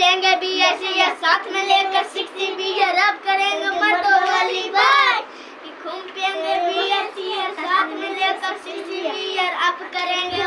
लेंगे B S C या साथ में लेकर सिक्सटी बी रब करेंगे मर तो वाली बात घूम पेंगे बी एस सी या साथ में लेकर सिक्सटी बी रब करेंगे।